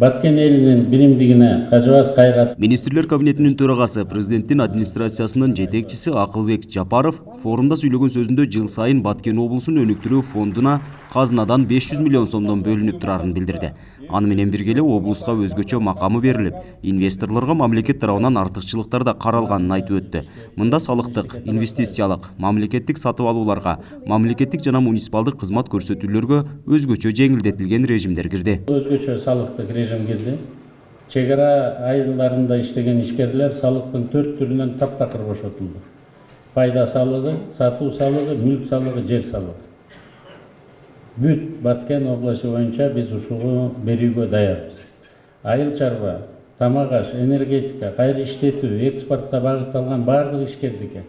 баткен элинин биримдигине кажыбас кайрат министрлер кабинетинин төрагасы президенттин администрациясынын жетекчиси акылбек жапаров форумда сүйлөгөн сөзүндө жыл сайын баткен облусун өнүктүрүү фондуна казынадан 500 миллион сомдон бөлүнүп турарын билдирди аны менен бирге эле облуска өзгөчө макамы берилип инвесторлорго мамлекет тарабынан артыкчылыктар да каралганын айтып өттү мында салыктык инвестициялык мамлекеттик сатып алууларга мамлекеттик жана муниципалдык кызмат көрсөтүүлөргө өзгөчө жеңилдетилген режимдер кирди өзгөчө салыктык режим кирди чек ара айылдарында иштеген ишкерлер салыктын төрт түрүнөн таптакыр бошотулду пайда салыгы сатуу салыгы мүлк салыгы жер салыгы бүт баткен областы боюнча биз ушуну берүүгө даярбыз айыл чарба тамак аш энергетика кайра иштетүү экспортко багытталган баардык ишкердикке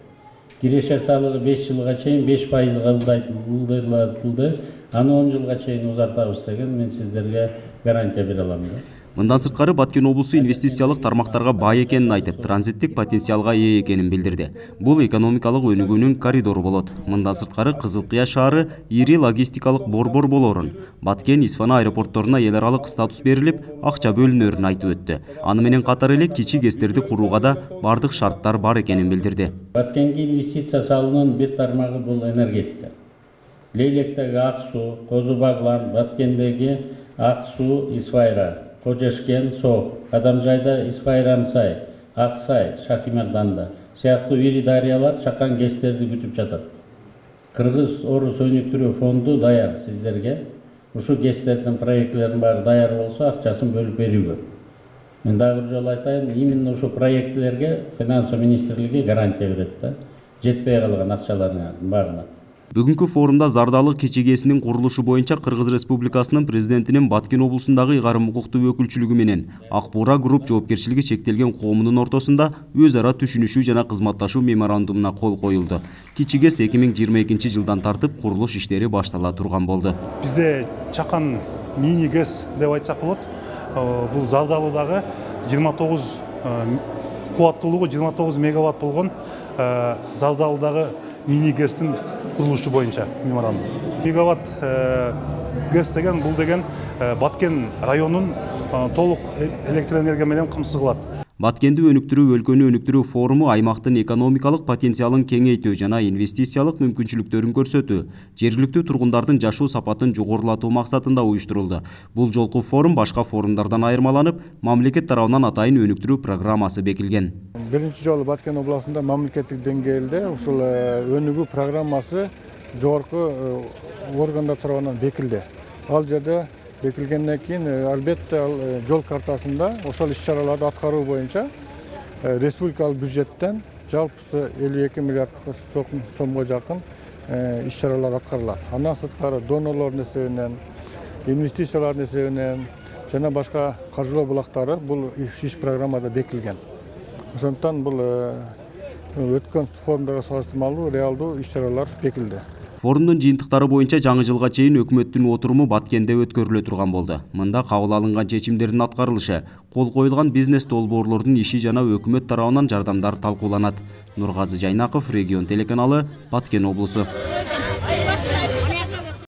киреше салыгы беш жылга чейин беш пайызга ылдырлатылды аны он жылга чейин узартабыз деген мен сиздерге гарантия бере алам да? Мындан сырткары баткен облусу инвестициялык тармактарга бай экенин айтып транзиттик потенциалга ээ экенин билдирди бул экономикалык өнүгүүнүн коридору болот мындан сырткары кызыл кыя шаары ири логистикалык борбор болоорун баткен исфана аэропортторуна эл аралык статус берилип акча бөлүнөрүн айтып өттү аны менен катар эле кичи гэстерди курууга да бардык шарттар бар экенин билдирди баткенге инвестиция салуунун бир тармагы бул энергетика. Лейлектеги ак суу козу баглан баткендеги ак суу исфайра кожешкен соо адамжайда исфайран сай ак сай шахимарданда сыяктуу ири дарыялар чакан гэстерди күтүп жатат кыргыз орус өнүктүрүү фонду даяр сиздерге. Ушу гэстердин проектилердин баары даяр болсо акчасын бөлүп берүүгө. Мен дагы бир жолу айтайын именно ушу проектилерге финансы министрлиги гарантия берет да жетпей калган акчалардын баарына. Бүгүнкү форумда зардалы кечигесинин курулушу боюнча кыргыз республикасынын президентинин баткен облусундагы ыйгарым укуктуу өкүлчүлүгү менен ак буура групп жоопкерчилиги чектелген коомунун ортосунда өз ара түшүнүшүү жана кызматташуу меморандумуна кол коюлду кичигес эки миң жыйырма экинчи жылдан тартып курулуш иштери баштала турган болду бизде чакан мини гэс деп айтсак болот бул зардалы дагы жыйырма тогуз кубаттуулугу жыйырма тогуз мегаватт болгон зардалыдагы мини гэстин курулушу боюнча меморандум. Мегаватт гэс деген бул деген баткен районун толук электр энергия менен камсыз кылат баткенди өнүктүрүү өлкөнү өнүктүрүү форуму аймактын экономикалык потенциалын кеңейтүү жана инвестициялык мүмкүнчүлүктөрүн көрсөтүү жергиликтүү тургундардын жашоо сапатын жогорулатуу максатында уюштурулду бул жолку форум башка форумдардан айырмаланып мамлекет тарабынан атайын өнүктүрүү программасы бекилген биринчи жолу баткен областында мамлекеттик деңгээлде ушул өнүгүү программасы жогорку органдар тарабынан бекилди. Ал жерде бекилгенден кийин албетте ал жол картасында ошол иш чараларды аткаруу боюнча республикалык бюджеттен жалпысы элүү эки миллиард сомго жакын иш чаралар аткарылат андан сырткары донорлордун эсебинен инвестициялардын эсебинен жана башка каржылоо булактары бул иш программада бекилген ошондуктан бул өткөн форумдарга салыштырмалуу реалдуу иш чаралар бекилди форумдун жыйынтыктары боюнча жаңы жылга чейин өкмөттүн отуруму баткенде өткөрүлө турган болду. Мында кабыл алынган чечимдердин аткарылышы кол коюлган бизнес долбоорлордун иши жана өкмөт тарабынан жардамдар талкууланат. Нургазы жайнаков регион телеканалы баткен облусу